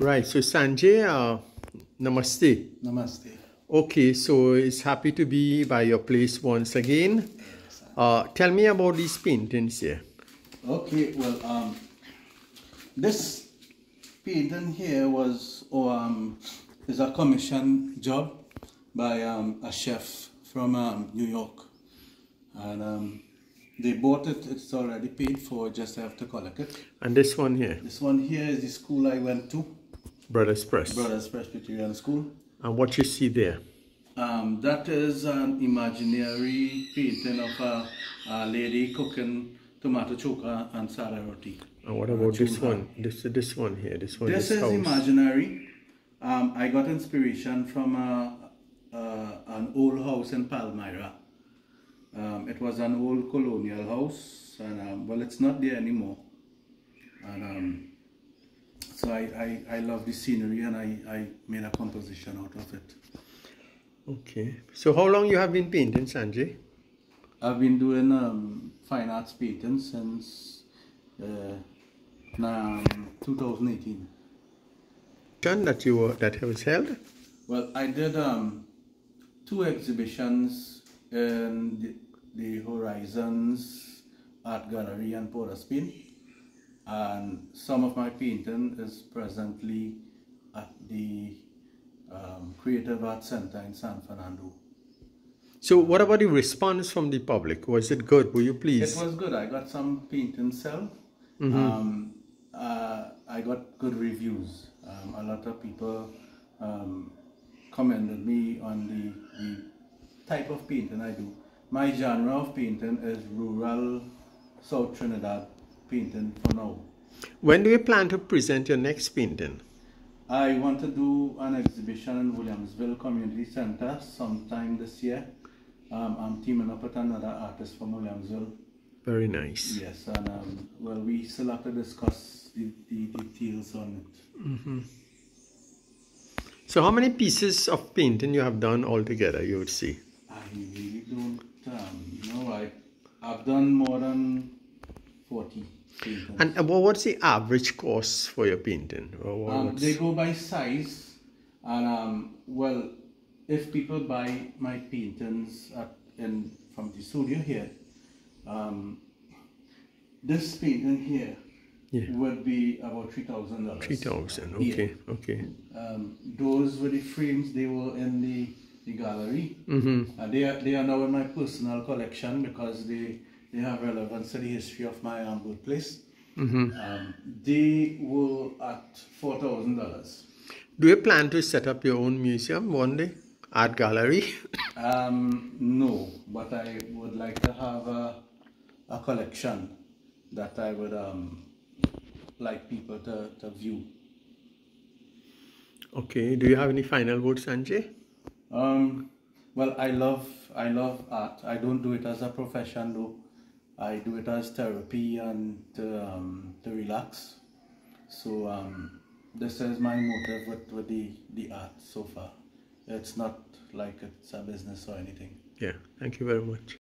Right. So Sanjay, uh, namaste. Namaste. Okay, so it's happy to be by your place once again. Uh, tell me about these paintings here. Okay, well, um, this painting here was um, is a commission job by um, a chef from um, New York, and um, they bought it. It's already paid for. Just have to collect it. And this one here, This one here is the school I went to, Brothers Press. Brothers Presbyterian School. And what you see there. Um, that is an imaginary painting of a, a lady cooking tomato choka and sada roti. And what about this one? This this one here. This one. This this is house. imaginary. Um, I got inspiration from a, a, an old house in Palmyra. Um, it was an old colonial house, and um, well, it's not there anymore. And um, so I, I, I love the scenery, and I, I made a composition out of it. Okay. So how long you have been painting, Sanjay? I've been doing um, fine arts painting since uh, now, 2018. Done that you were that was held. Well, I did um, two exhibitions in the, the Horizons Art Gallery in Port of Spain, and some of my painting is presently at the um, Creative Arts Center in San Fernando. So what about the response from the public? Was it good? Were you pleased? It was good. I got some painting sell. Um, uh, I got good reviews. Um, a lot of people um, commended me on the, the type of painting I do. My genre of painting is rural South Trinidad painting for now. When do you plan to present your next painting? I want to do an exhibition in Williamsville Community Center sometime this year. Um, I'm teaming up with another artist from Williamsville Very nice. Yes, and um, well, we still have to discuss the, the details on it. So how many pieces of painting you have done altogether? You would see. I really don't, um, know, I, I've done more than 40 And uh, what- what's the average cost for your painting? Um, they go by size, and um, well, if people buy my paintings at, in, from the studio here, um, this painting here Yeah. would be about $3,000. 3000 Yeah. okay okay um, those were the frames they were in the, the gallery mm-hmm. and they are, they are now in my personal collection because they they have relevance to the history of my um, birthplace Mm-hmm. um, they were at four thousand dollars do you plan to set up your own museum one day art gallery um, no but I would like to have a, a collection that I would um, like people to, to view okay do you have any final words sanjay Um, well, I love I love art. I don't do it as a profession though. I do it as therapy and to, um, to relax. So um, this is my motive with, with the, the art so far. It's not like it's a business or anything. yeah thank you very much